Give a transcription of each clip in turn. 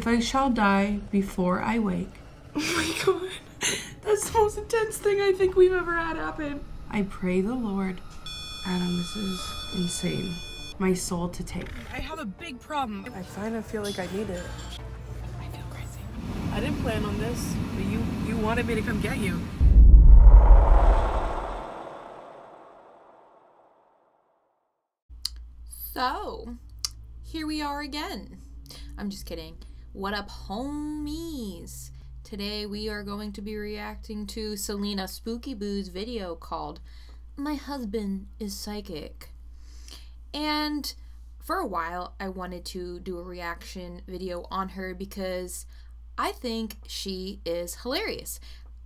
If I shall die before I wake. Oh my god. That's the most intense thing I think we've ever had happen. I pray the Lord. Adam, this is insane. My soul to take. I have a big problem. I kind of feel like I need it. I feel crazy. I didn't plan on this, but you you wanted me to come get you. So, here we are again. I'm just kidding. What up, homies? Today we are going to be reacting to Celina Spooky Boo's video called My Husband is Psychic. And for a while, I wanted to do a reaction video on her because I think she is hilarious.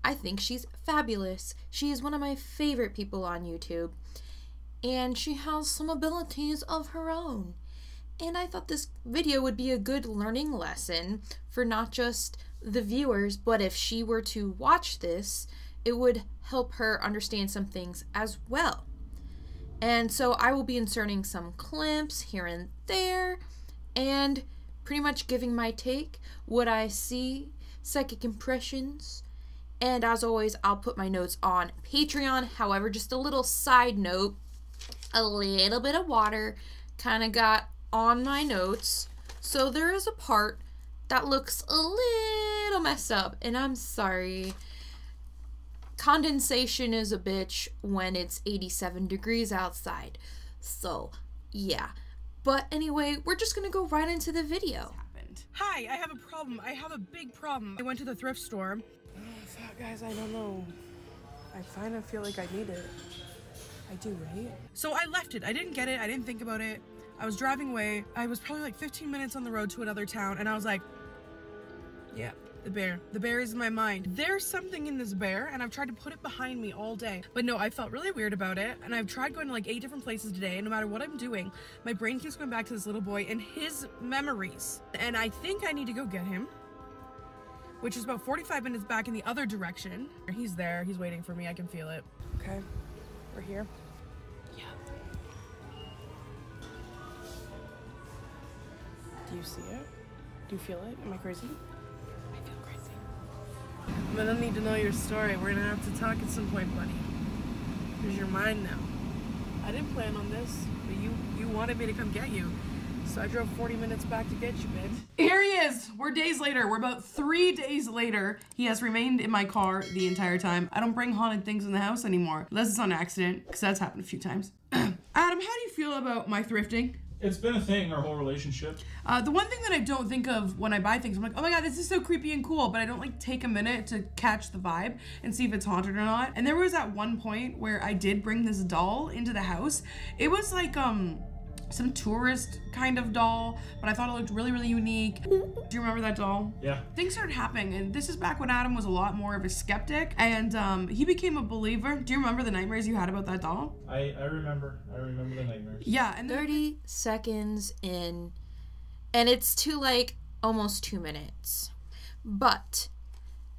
I think she's fabulous. She is one of my favorite people on YouTube and she has some abilities of her own. And I thought this video would be a good learning lesson for not just the viewers, but if she were to watch this, it would help her understand some things as well. And so I will be inserting some clips here and there and pretty much giving my take, what I see, psychic impressions. And as always, I'll put my notes on Patreon. However, just a little side note a little bit of water kind of got on my notes. So there is a part that looks a little messed up, and I'm sorry. Condensation is a bitch when it's 87 degrees outside. So, yeah. But anyway, we're just gonna go right into the video. Hi, I have a problem. I have a big problem. I went to the thrift store. Oh, fuck, guys, I don't know. I kind of feel like I need it. I do, right? So I left it. I didn't get it. I didn't think about it. I was driving away. I was probably like 15 minutes on the road to another town, and I was like, yeah, the bear. The bear is in my mind. There's something in this bear, and I've tried to put it behind me all day. But no, I felt really weird about it, and I've tried going to like eight different places today, and no matter what I'm doing, my brain keeps going back to this little boy and his memories. And I think I need to go get him which is about 45 minutes back in the other direction. He's there, he's waiting for me, I can feel it. Okay, we're here. Do you see it? Do you feel it? Am I crazy? I feel crazy. I'm gonna need to know your story. We're gonna have to talk at some point, buddy. Here's your mind now. I didn't plan on this, but you you wanted me to come get you. So I drove 40 minutes back to get you, bitch. Here he is. We're days later. We're about three days later. He has remained in my car the entire time. I don't bring haunted things in the house anymore. Unless it's on accident, because that's happened a few times. Adam, how do you feel about my thrifting? It's been a thing our whole relationship. Uh, the one thing that I don't think of when I buy things, I'm like, oh my god, this is so creepy and cool, but I don't like take a minute to catch the vibe and see if it's haunted or not. And there was at one point where I did bring this doll into the house. It was like um some tourist kind of doll, but I thought it looked really, really unique. Do you remember that doll? Yeah. Things started happening, and this is back when Adam was a lot more of a skeptic, and um, he became a believer. Do you remember the nightmares you had about that doll? I, I remember. I remember the nightmares. Yeah, and 30 seconds in, and it's to like almost two minutes. But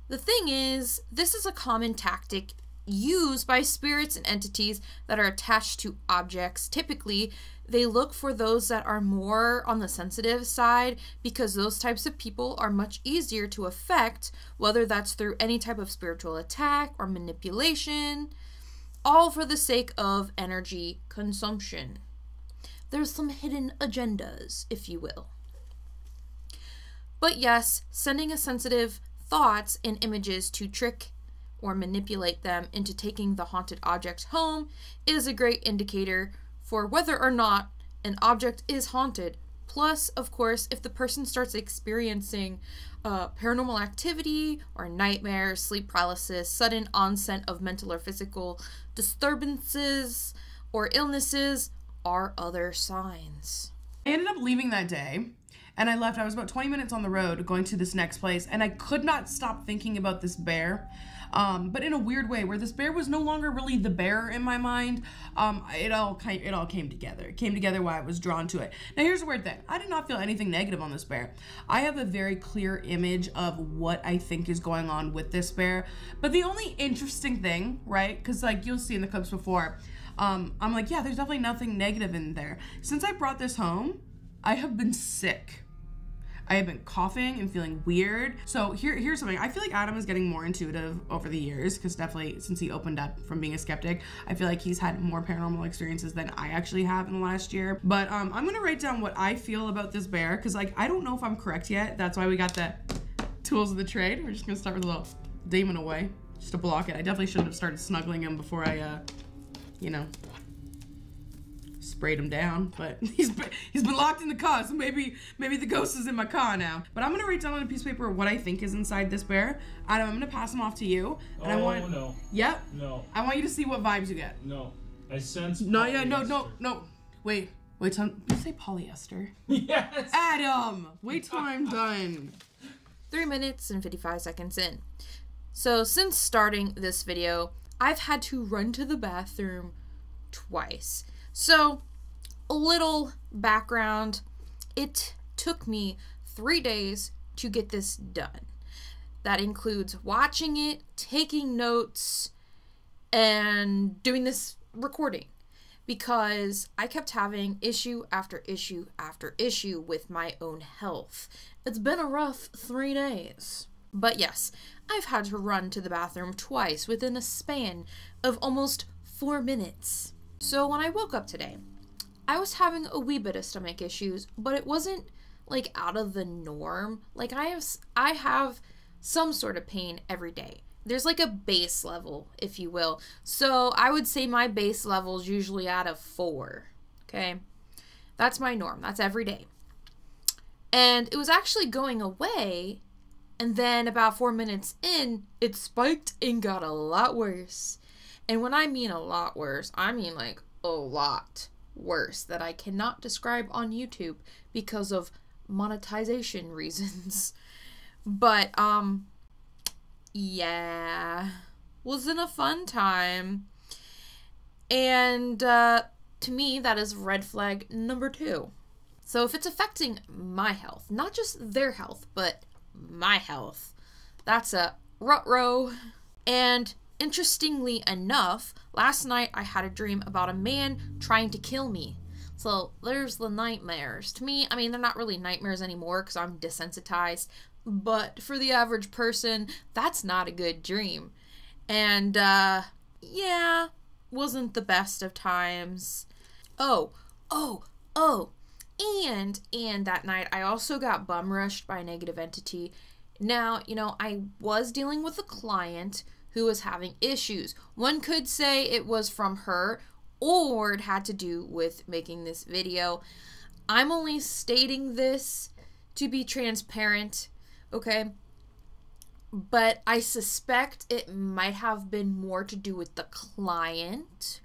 the thing is, this is a common tactic used by spirits and entities that are attached to objects. Typically, they look for those that are more on the sensitive side because those types of people are much easier to affect, whether that's through any type of spiritual attack or manipulation, all for the sake of energy consumption. There's some hidden agendas, if you will. But yes, sending a sensitive thoughts and images to trick or manipulate them into taking the haunted object home is a great indicator for whether or not an object is haunted. Plus, of course, if the person starts experiencing uh, paranormal activity or nightmares, sleep paralysis, sudden onset of mental or physical disturbances or illnesses, are other signs. I ended up leaving that day and I left. I was about 20 minutes on the road going to this next place, and I could not stop thinking about this bear um, but in a weird way where this bear was no longer really the bear in my mind. Um, it all kind it all came together. It came together why I was drawn to it. Now here's the weird thing. I did not feel anything negative on this bear. I have a very clear image of what I think is going on with this bear. But the only interesting thing, right? Because like you'll see in the clips before, um, I'm like, yeah, there's definitely nothing negative in there. Since I brought this home, I have been sick I have been coughing and feeling weird. So here, here's something. I feel like Adam is getting more intuitive over the years because definitely since he opened up from being a skeptic, I feel like he's had more paranormal experiences than I actually have in the last year. But um, I'm gonna write down what I feel about this bear because like I don't know if I'm correct yet. That's why we got the tools of the trade. We're just gonna start with a little demon away just to block it. I definitely shouldn't have started snuggling him before I, uh, you know, sprayed him down. But he's been, he's been locked in the car, so maybe maybe the ghost is in my car now. But I'm gonna write down on a piece of paper what I think is inside this bear. Adam, I'm gonna pass him off to you, and I oh want no, yep, no, I want you to see what vibes you get. no. I sense. No, yeah, no, no, no. Wait, wait. Till, did you say polyester? yes. Adam, wait till I'm done. Three minutes and 55 seconds in. So, since starting this video, I've had to run to the bathroom twice. So, a little background it took me three days to get this done. That includes watching it, taking notes, and doing this recording because I kept having issue after issue after issue with my own health. It's been a rough three days. But yes, I've had to run to the bathroom twice within a span of almost four minutes. So when I woke up today, I was having a wee bit of stomach issues, but it wasn't like out of the norm. Like I have I have some sort of pain every day. There's like a base level, if you will. So I would say my base level is usually at a four. Okay. That's my norm. That's every day. And it was actually going away. And then about four minutes in, it spiked and got a lot worse. And when I mean a lot worse, I mean like a lot worse that I cannot describe on YouTube because of monetization reasons. But, um, yeah, wasn't a fun time. And uh, to me, that is red flag number two. So if it's affecting my health, not just their health, but my health, that's a rut row. And interestingly enough, last night I had a dream about a man trying to kill me. So there's the nightmares. To me, I mean, they're not really nightmares anymore because I'm desensitized. But for the average person, that's not a good dream. And, uh, yeah, wasn't the best of times. Oh, oh, oh. And, and that night I also got bum rushed by a negative entity. Now, you know, I was dealing with a client who was having issues. One could say it was from her, or it had to do with making this video. I'm only stating this to be transparent, okay? But I suspect it might have been more to do with the client.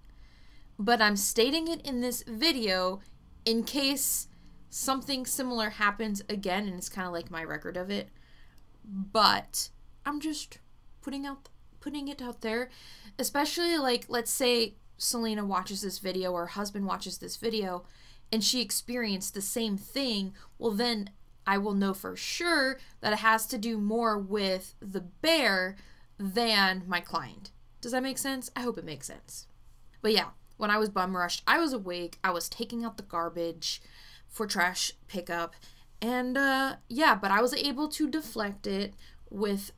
But I'm stating it in this video in case something similar happens again, and it's kind of like my record of it. But I'm just putting out putting it out there, especially like let's say Celina watches this video or her husband watches this video and she experienced the same thing, well then I will know for sure that it has to do more with the bear than my client. Does that make sense? I hope it makes sense. But yeah, when I was bum rushed, I was awake. I was taking out the garbage for trash pickup. And uh yeah, but I was able to deflect it with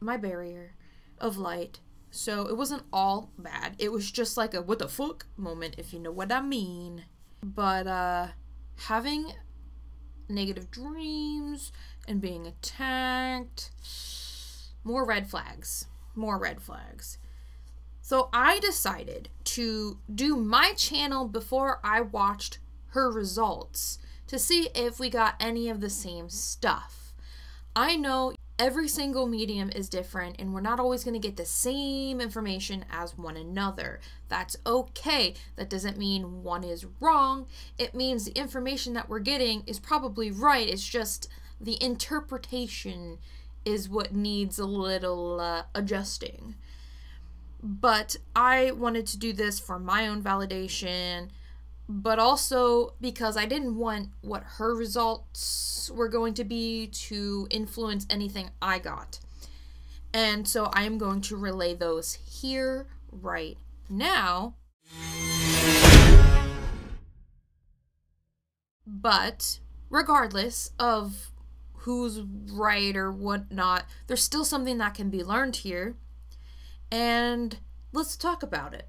my barrier of light. So it wasn't all bad. It was just like a what the fuck moment if you know what I mean. But uh having negative dreams and being attacked more red flags. More red flags. So I decided to do my channel before I watched her results to see if we got any of the same stuff. I know every single medium is different and we're not always going to get the same information as one another. That's okay. That doesn't mean one is wrong. It means the information that we're getting is probably right. It's just the interpretation is what needs a little uh, adjusting. But I wanted to do this for my own validation, but also because I didn't want what her results were going to be to influence anything I got. And so I am going to relay those here right now. But regardless of who's right or whatnot. There's still something that can be learned here. And let's talk about it.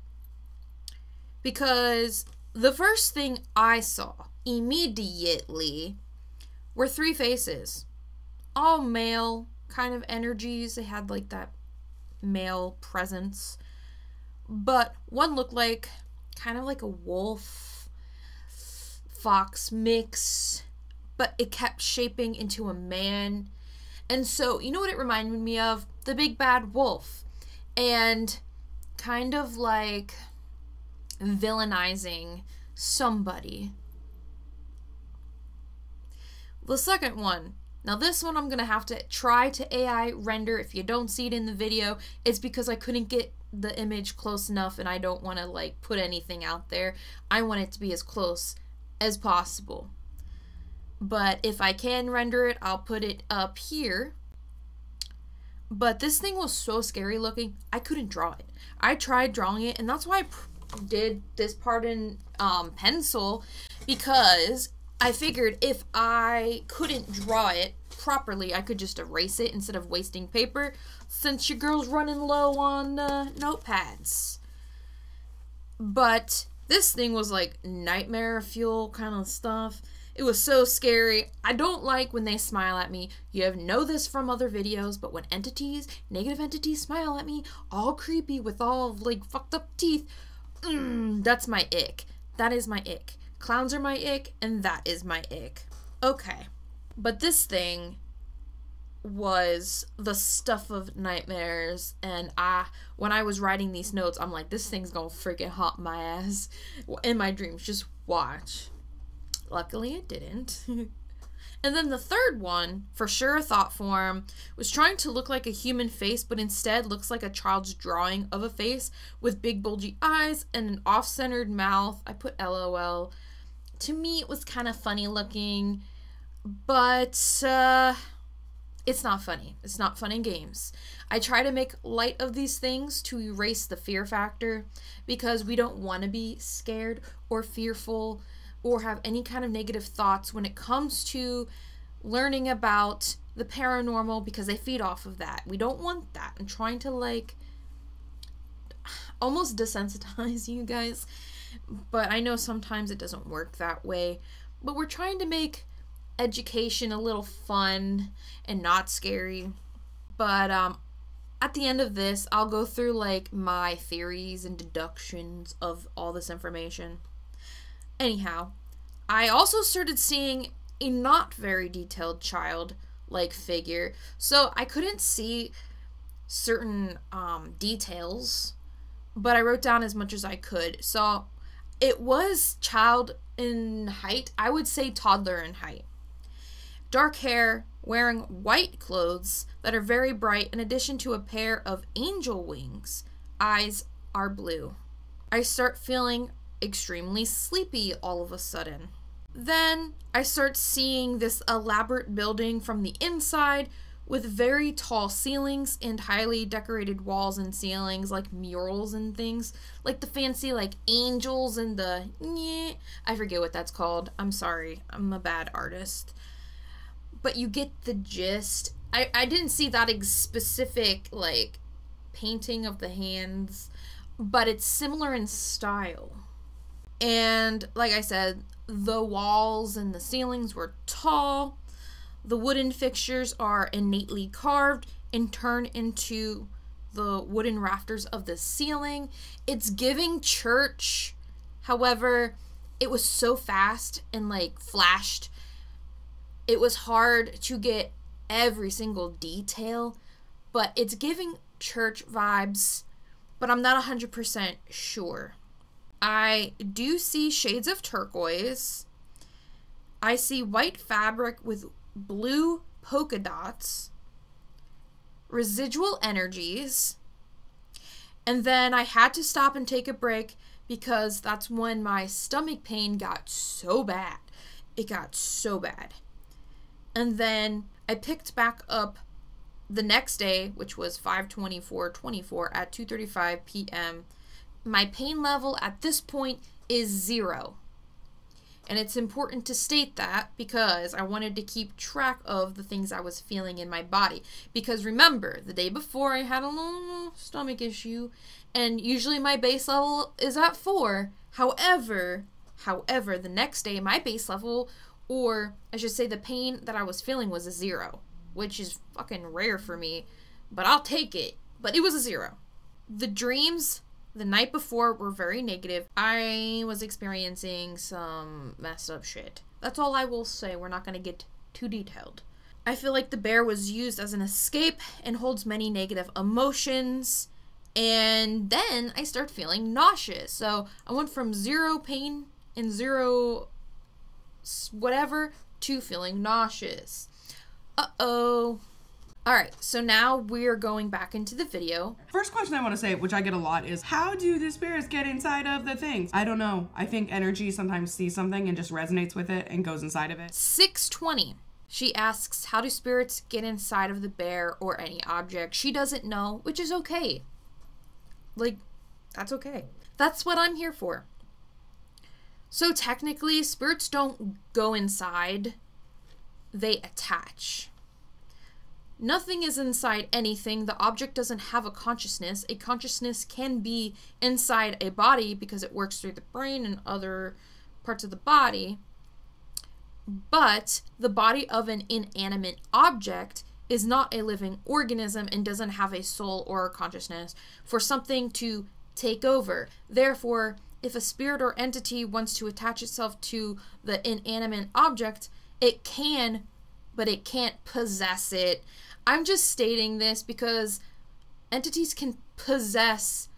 Because the first thing I saw immediately were three faces. All male kind of energies. They had like that male presence. But one looked like kind of like a wolf fox mix, but it kept shaping into a man. And so, you know what it reminded me of? The big bad wolf. And kind of like villainizing somebody. The second one. Now, this one I'm going to have to try to AI render. If you don't see it in the video, it's because I couldn't get the image close enough and I don't want to like put anything out there. I want it to be as close as possible. But if I can render it, I'll put it up here. But this thing was so scary looking, I couldn't draw it. I tried drawing it, and that's why I did this part in um, pencil because I figured if I couldn't draw it properly, I could just erase it instead of wasting paper since your girl's running low on uh, notepads. But this thing was like nightmare fuel kind of stuff. It was so scary. I don't like when they smile at me. You have know this from other videos, but when entities, negative entities smile at me, all creepy with all like fucked up teeth, mm, that's my ick. That is my ick. Clowns are my ick, and that is my ick. Okay. But this thing was the stuff of nightmares and I when I was writing these notes I'm like this thing's gonna freaking haunt my ass in my dreams just watch luckily it didn't and then the third one for sure a thought form was trying to look like a human face but instead looks like a child's drawing of a face with big bulgy eyes and an off-centered mouth I put lol to me it was kind of funny looking but uh it's not funny. It's not fun in games. I try to make light of these things to erase the fear factor because we don't want to be scared or fearful or have any kind of negative thoughts when it comes to learning about the paranormal because they feed off of that. We don't want that. I'm trying to like almost desensitize you guys, but I know sometimes it doesn't work that way. But we're trying to make education a little fun and not scary. But um at the end of this, I'll go through like my theories and deductions of all this information. Anyhow, I also started seeing a not very detailed child like figure. So I couldn't see certain um, details, but I wrote down as much as I could. So it was child in height. I would say toddler in height dark hair, wearing white clothes that are very bright, in addition to a pair of angel wings. Eyes are blue. I start feeling extremely sleepy all of a sudden. Then I start seeing this elaborate building from the inside with very tall ceilings and highly decorated walls and ceilings like murals and things like the fancy like angels and the yeah, I forget what that's called. I'm sorry. I'm a bad artist but you get the gist. I, I didn't see that specific like painting of the hands, but it's similar in style. And like I said, the walls and the ceilings were tall. The wooden fixtures are innately carved and turn into the wooden rafters of the ceiling. It's giving church. However, it was so fast and like flashed it was hard to get every single detail, but it's giving church vibes, but I'm not 100% sure. I do see shades of turquoise. I see white fabric with blue polka dots, residual energies, and then I had to stop and take a break because that's when my stomach pain got so bad. It got so bad. And then I picked back up the next day, which was 524.24 at 2:35 p.m. My pain level at this point is 0. And it's important to state that because I wanted to keep track of the things I was feeling in my body. Because remember, the day before I had a little stomach issue, and usually my base level is at four. However, however, the next day my base level, or I should say the pain that I was feeling was a zero, which is fucking rare for me, but I'll take it. But it was a zero. The dreams the night before were very negative. I was experiencing some messed up shit. That's all I will say. We're not going to get too detailed. I feel like the bear was used as an escape and holds many negative emotions. And then I start feeling nauseous. So I went from zero pain and zero whatever to feeling nauseous. Uh oh. All right, so now we're going back into the video. First question I want to say, which I get a lot, is how do the spirits get inside of the things? I don't know. I think energy sometimes sees something and just resonates with it and goes inside of it. 620. She asks, How do spirits get inside of the bear or any object? She doesn't know, which is okay. Like, that's okay. That's what I'm here for. So, technically, spirits don't go inside, they attach. Nothing is inside anything. The object doesn't have a consciousness. A consciousness can be inside a body because it works through the brain and other parts of the body. But the body of an inanimate object is not a living organism and doesn't have a soul or a consciousness for something to take over. Therefore, if a spirit or entity wants to attach itself to the inanimate object, it can, but it can't possess it I'm just stating this because entities can possess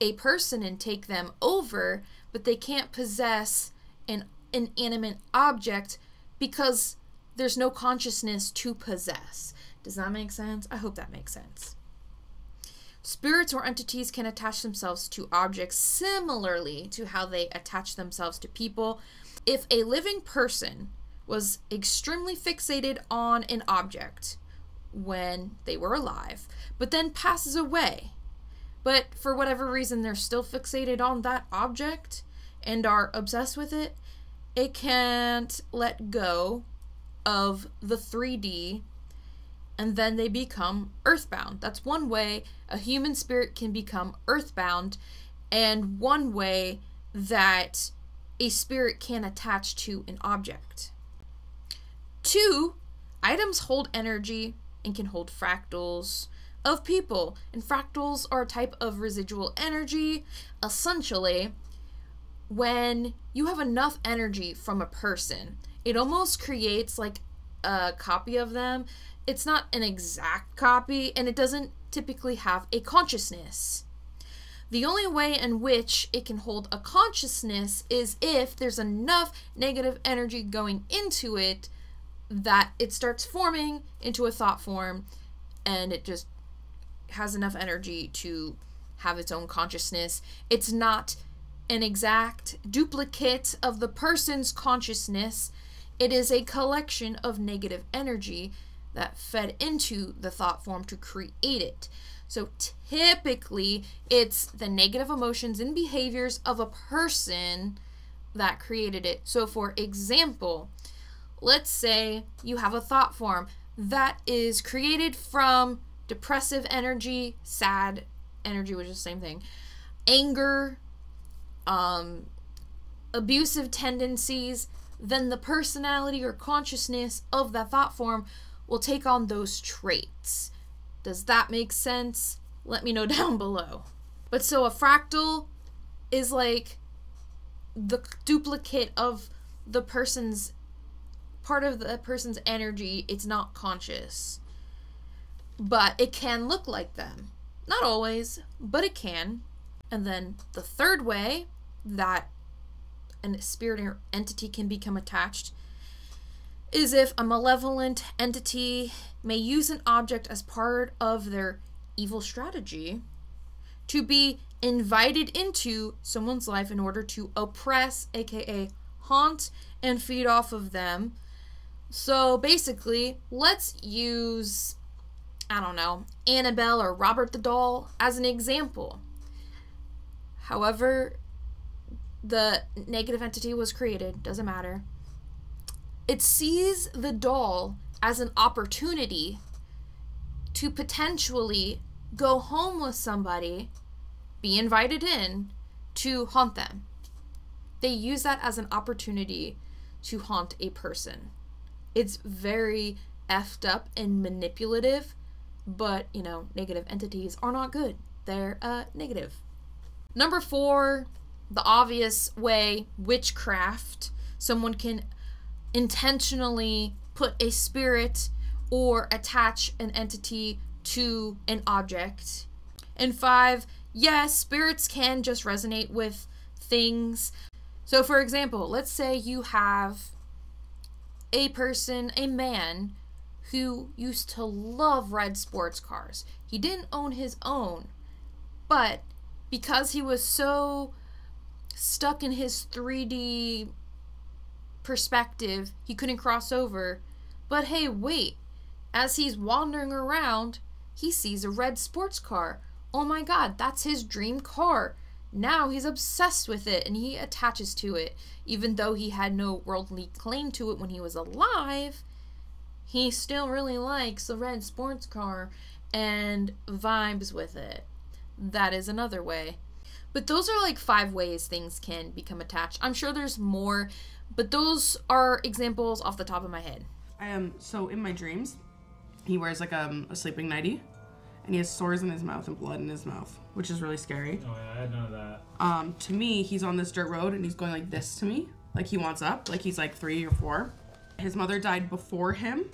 a person and take them over, but they can't possess an inanimate object because there's no consciousness to possess. Does that make sense? I hope that makes sense. Spirits or entities can attach themselves to objects similarly to how they attach themselves to people. If a living person was extremely fixated on an object, when they were alive, but then passes away. But for whatever reason, they're still fixated on that object and are obsessed with it. It can't let go of the 3D and then they become earthbound. That's one way a human spirit can become earthbound, and one way that a spirit can attach to an object. Two, items hold energy and can hold fractals of people. And fractals are a type of residual energy. Essentially, when you have enough energy from a person, it almost creates like a copy of them. It's not an exact copy, and it doesn't typically have a consciousness. The only way in which it can hold a consciousness is if there's enough negative energy going into it that it starts forming into a thought form and it just has enough energy to have its own consciousness. It's not an exact duplicate of the person's consciousness. It is a collection of negative energy that fed into the thought form to create it. So typically, it's the negative emotions and behaviors of a person that created it. So, for example, let's say you have a thought form that is created from depressive energy, sad energy, which is the same thing, anger, um, abusive tendencies, then the personality or consciousness of that thought form will take on those traits. Does that make sense? Let me know down below. But so a fractal is like the duplicate of the person's part of the person's energy, it's not conscious. But it can look like them. Not always, but it can. And then the third way that a spirit or entity can become attached is if a malevolent entity may use an object as part of their evil strategy to be invited into someone's life in order to oppress, aka haunt, and feed off of them so basically, let's use, I don't know, Annabelle or Robert the Doll as an example. However, the negative entity was created, doesn't matter. It sees the doll as an opportunity to potentially go home with somebody, be invited in to haunt them. They use that as an opportunity to haunt a person. It's very effed up and manipulative, but you know, negative entities are not good. They're uh, negative. Number four, the obvious way witchcraft. Someone can intentionally put a spirit or attach an entity to an object. And five, yes, spirits can just resonate with things. So, for example, let's say you have a person, a man, who used to love red sports cars. He didn't own his own, but because he was so stuck in his 3D perspective, he couldn't cross over. But hey, wait, as he's wandering around, he sees a red sports car. Oh my god, that's his dream car. Now he's obsessed with it and he attaches to it. Even though he had no worldly claim to it when he was alive, he still really likes the red sports car and vibes with it. That is another way. But those are like five ways things can become attached. I'm sure there's more, but those are examples off the top of my head. I am so in my dreams, he wears like um, a sleeping nightie, and he has sores in his mouth and blood in his mouth, which is really scary. Oh yeah, I had none of that. Um, to me, he's on this dirt road and he's going like this to me, like he wants up, like he's like three or four. His mother died before him,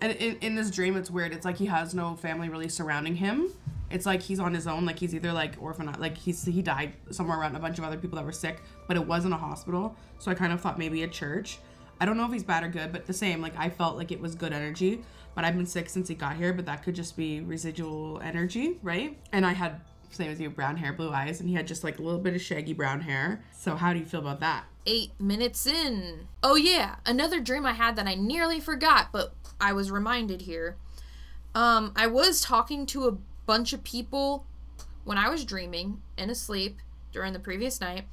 and in, in this dream, it's weird. It's like he has no family really surrounding him. It's like he's on his own, like he's either like orphan, like he's he died somewhere around a bunch of other people that were sick, but it wasn't a hospital. So I kind of thought maybe a church. I don't know if he's bad or good, but the same. Like I felt like it was good energy, but I've been sick since he got here. But that could just be residual energy, right? And I had same as you, brown hair, blue eyes, and he had just like a little bit of shaggy brown hair. So how do you feel about that? Eight minutes in. Oh, yeah, another dream I had that I nearly forgot, but I was reminded here. Um, I was talking to a bunch of people when I was dreaming and asleep during the previous night.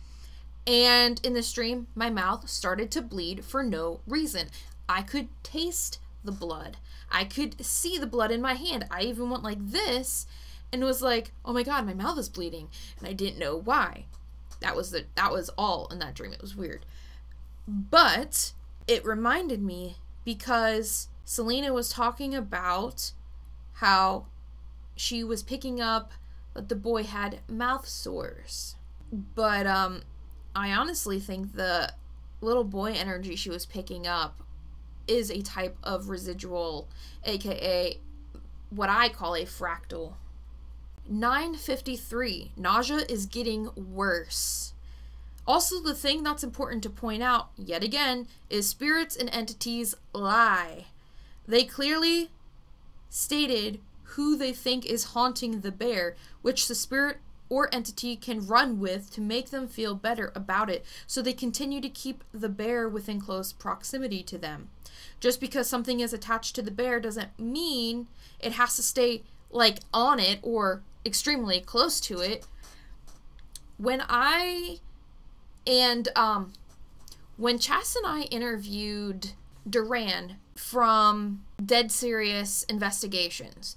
And in this dream, my mouth started to bleed for no reason. I could taste the blood. I could see the blood in my hand. I even went like this and was like, "Oh my god, my mouth is bleeding." And I didn't know why. That was the that was all in that dream. It was weird. But it reminded me because Celina was talking about how she was picking up that the boy had mouth sores. But um I honestly think the little boy energy she was picking up is a type of residual, aka what I call a fractal. 953. Nausea is getting worse. Also, the thing that's important to point out, yet again, is spirits and entities lie. They clearly stated who they think is haunting the bear, which the spirit or entity can run with to make them feel better about it, so they continue to keep the bear within close proximity to them. Just because something is attached to the bear doesn't mean it has to stay like on it or extremely close to it. When I and um when Chas and I interviewed Duran from Dead Serious Investigations,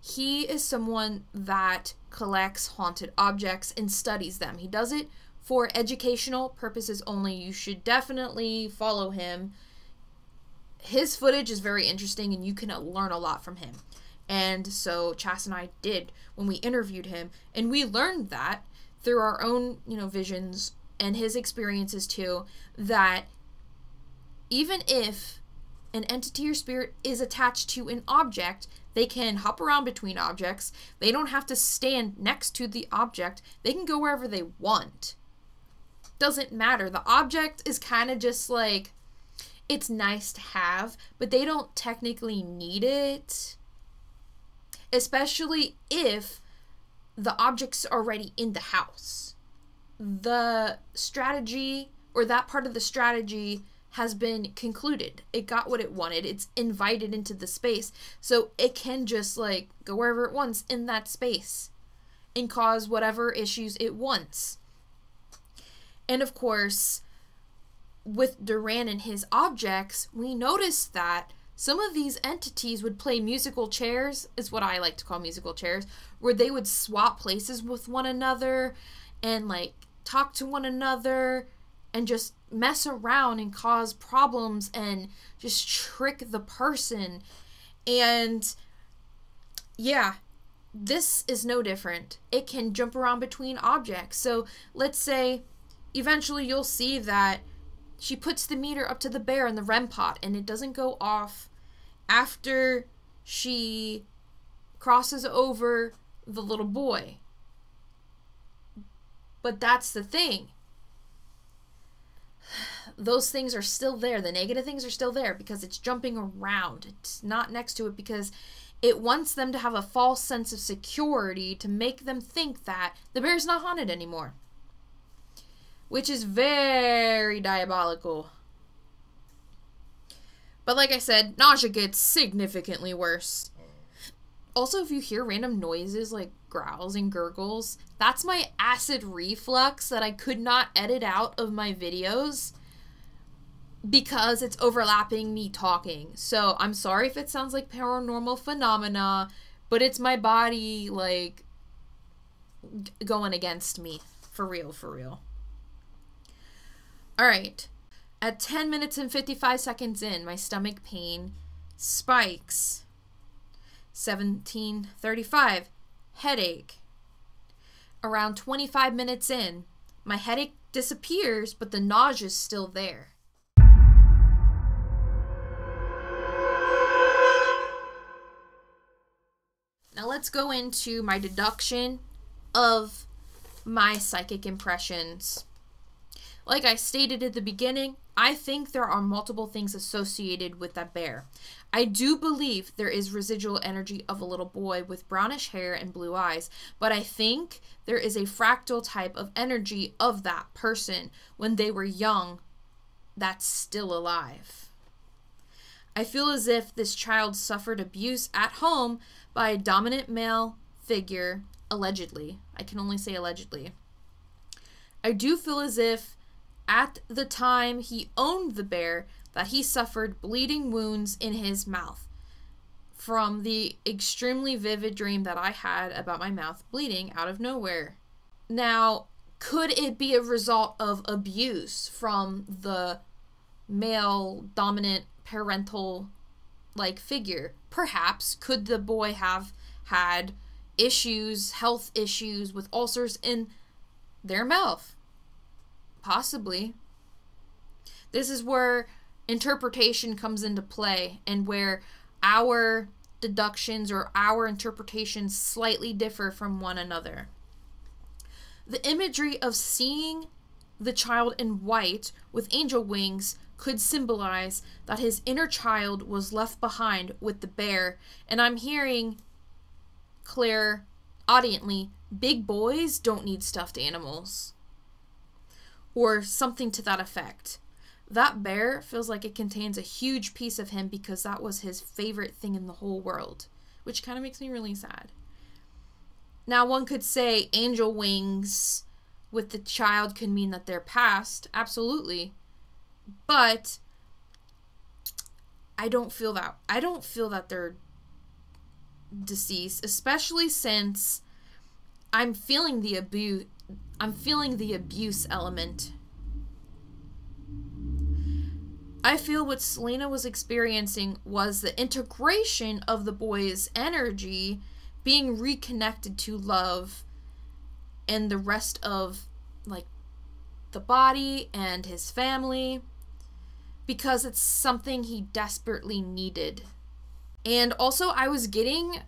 he is someone that collects haunted objects and studies them. He does it for educational purposes only. You should definitely follow him. His footage is very interesting and you can learn a lot from him. And so Chas and I did when we interviewed him and we learned that through our own, you know, visions and his experiences too that even if an entity or spirit is attached to an object, they can hop around between objects. They don't have to stand next to the object. They can go wherever they want. Doesn't matter. The object is kind of just like it's nice to have, but they don't technically need it. Especially if the object's already in the house. The strategy or that part of the strategy has been concluded. It got what it wanted. It's invited into the space. So it can just like go wherever it wants in that space and cause whatever issues it wants. And of course, with Duran and his objects, we noticed that some of these entities would play musical chairs, is what I like to call musical chairs, where they would swap places with one another and like talk to one another and just mess around and cause problems and just trick the person. And yeah, this is no different. It can jump around between objects. So let's say eventually you'll see that she puts the meter up to the bear in the REM pod and it doesn't go off after she crosses over the little boy. But that's the thing. Those things are still there. The negative things are still there because it's jumping around. It's not next to it because it wants them to have a false sense of security to make them think that the bear's not haunted anymore which is very diabolical. But like I said, nausea gets significantly worse. Also, if you hear random noises like growls and gurgles, that's my acid reflux that I could not edit out of my videos because it's overlapping me talking. So I'm sorry if it sounds like paranormal phenomena, but it's my body like going against me. For real, for real. All right. At 10 minutes and 55 seconds in, my stomach pain spikes. 1735, headache. Around 25 minutes in, my headache disappears, but the nausea is still there. Now let's go into my deduction of my psychic impressions. Like I stated at the beginning, I think there are multiple things associated with that bear. I do believe there is residual energy of a little boy with brownish hair and blue eyes, but I think there is a fractal type of energy of that person when they were young that's still alive. I feel as if this child suffered abuse at home by a dominant male figure, allegedly. I can only say allegedly. I do feel as if at the time he owned the bear that he suffered bleeding wounds in his mouth from the extremely vivid dream that I had about my mouth bleeding out of nowhere. Now, could it be a result of abuse from the male dominant parental like figure? Perhaps. Could the boy have had issues, health issues with ulcers in their mouth? Possibly. This is where interpretation comes into play and where our deductions or our interpretations slightly differ from one another. The imagery of seeing the child in white with angel wings could symbolize that his inner child was left behind with the bear, and I'm hearing Claire audiently big boys don't need stuffed animals or something to that effect. That bear feels like it contains a huge piece of him because that was his favorite thing in the whole world, which kind of makes me really sad. Now, one could say angel wings with the child could mean that they're past, absolutely. But I don't feel that. I don't feel that they're deceased, especially since I'm feeling the abuse I'm feeling the abuse element. I feel what Celina was experiencing was the integration of the boy's energy being reconnected to love and the rest of like the body and his family because it's something he desperately needed. And also I was getting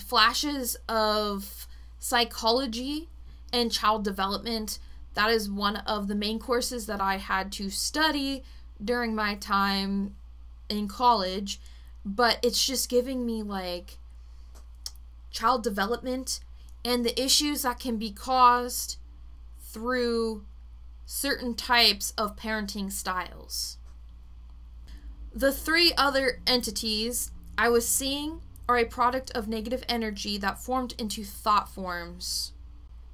flashes of psychology and child development. That is one of the main courses that I had to study during my time in college, but it's just giving me like child development and the issues that can be caused through certain types of parenting styles. The three other entities I was seeing are a product of negative energy that formed into thought forms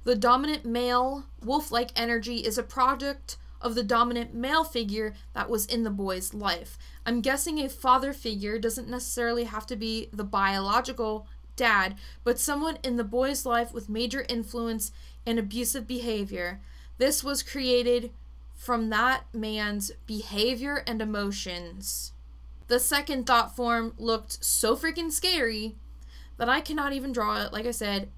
The dominant male wolf like energy is a product of the dominant male figure that was in the boy's life. I'm guessing a father figure doesn't necessarily have to be the biological dad, but someone in the boy's life with major influence and abusive behavior. This was created from that man's behavior and emotions. The second thought form looked so freaking scary that I cannot even draw it, like I said.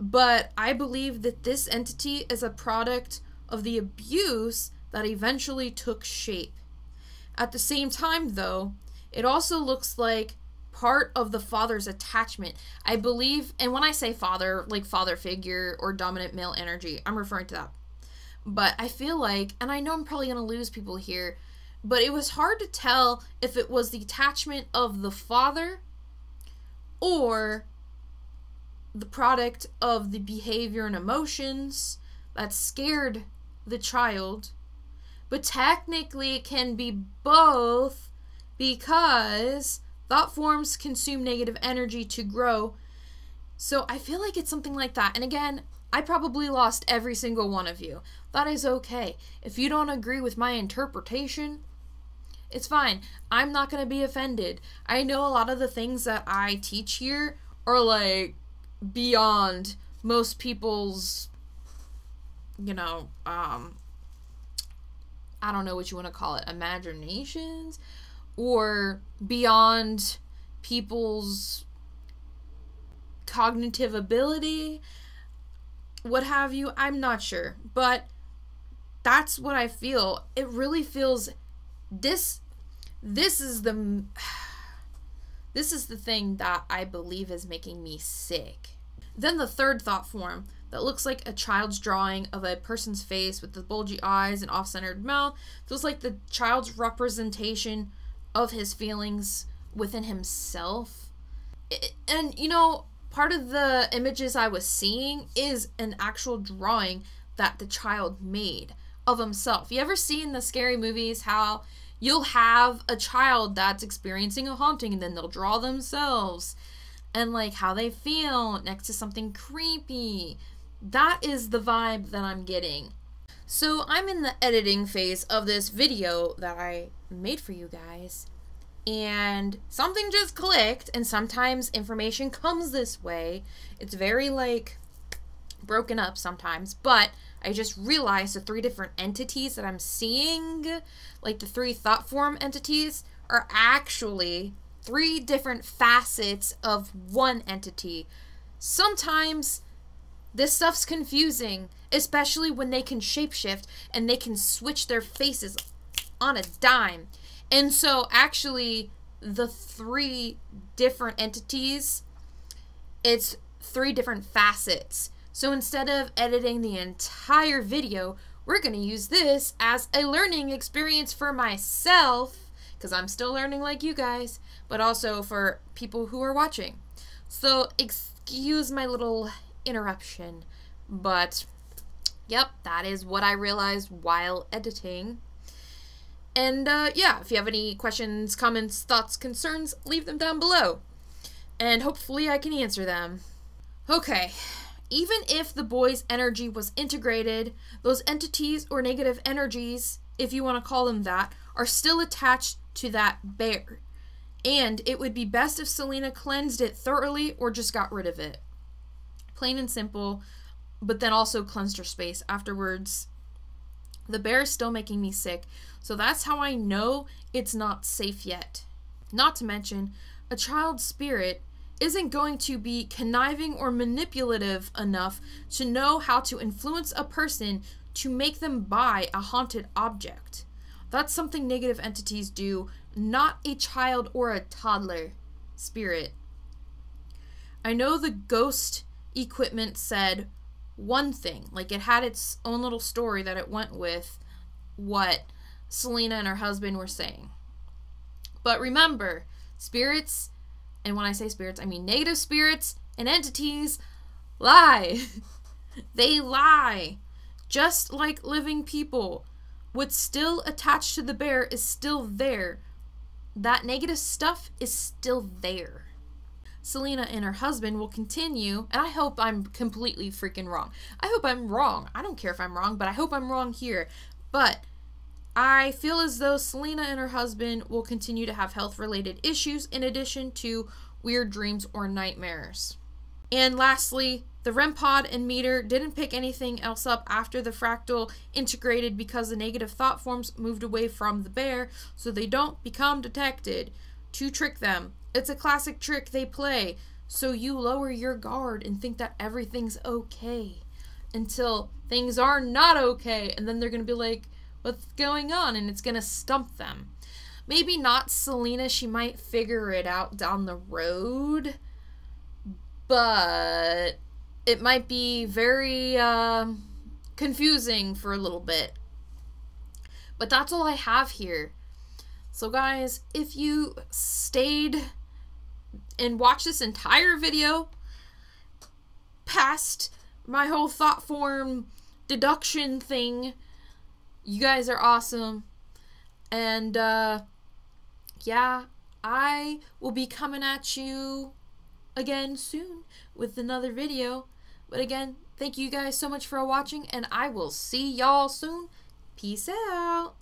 But I believe that this entity is a product of the abuse that eventually took shape. At the same time, though, it also looks like part of the father's attachment. I believe, and when I say father, like father figure or dominant male energy, I'm referring to that. But I feel like, and I know I'm probably going to lose people here, but it was hard to tell if it was the attachment of the father or the product of the behavior and emotions that scared the child. But technically, it can be both because thought forms consume negative energy to grow. So I feel like it's something like that. And again, I probably lost every single one of you. That is okay. If you don't agree with my interpretation, it's fine. I'm not going to be offended. I know a lot of the things that I teach here are like beyond most people's you know, um I don't know what you want to call it, imaginations or beyond people's cognitive ability, what have you. I'm not sure, but that's what I feel. It really feels this this is the this is the thing that I believe is making me sick. Then the third thought form that looks like a child's drawing of a person's face with the bulgy eyes and off-centered mouth feels like the child's representation of his feelings within himself. And you know, part of the images I was seeing is an actual drawing that the child made of himself. You ever see in the scary movies how you'll have a child that's experiencing a haunting and then they'll draw themselves and like how they feel next to something creepy. That is the vibe that I'm getting. So I'm in the editing phase of this video that I made for you guys and something just clicked and sometimes information comes this way. It's very like broken up sometimes, but I just realized the three different entities that I'm seeing, like the three thought form entities, are actually three different facets of one entity. Sometimes this stuff's confusing, especially when they can shapeshift and they can switch their faces on a dime. And so, actually, the three different entities, it's three different facets. So instead of editing the entire video, we're going to use this as a learning experience for myself, because I'm still learning like you guys, but also for people who are watching. So excuse my little interruption, but yep, that is what I realized while editing. And uh, yeah, if you have any questions, comments, thoughts, concerns, leave them down below. And hopefully I can answer them. Okay, even if the boy's energy was integrated, those entities or negative energies, if you want to call them that, are still attached to that bear. And it would be best if Celina cleansed it thoroughly or just got rid of it. Plain and simple, but then also cleansed her space afterwards. The bear is still making me sick, so that's how I know it's not safe yet. Not to mention, a child's spirit isn't going to be conniving or manipulative enough to know how to influence a person to make them buy a haunted object. That's something negative entities do, not a child or a toddler spirit. I know the ghost equipment said one thing, like it had its own little story that it went with what Celina and her husband were saying. But remember, spirits and when I say spirits, I mean negative spirits and entities lie. they lie. Just like living people. What's still attached to the bear is still there. That negative stuff is still there. Celina and her husband will continue, and I hope I'm completely freaking wrong. I hope I'm wrong. I don't care if I'm wrong, but I hope I'm wrong here. But I feel as though Celina and her husband will continue to have health related issues in addition to weird dreams or nightmares. And lastly, the REM pod and meter didn't pick anything else up after the fractal integrated because the negative thought forms moved away from the bear so they don't become detected. To trick them. It's a classic trick they play. So you lower your guard and think that everything's okay until things are not okay. And then they're going to be like, what's going on? And it's going to stump them. Maybe not Celina. She might figure it out down the road. But it might be very uh, confusing for a little bit. But that's all I have here. So, guys, if you stayed and watch this entire video past my whole thought form deduction thing, you guys are awesome. And, uh, yeah, I will be coming at you again soon with another video. But again, thank you guys so much for watching, and I will see y'all soon. Peace out.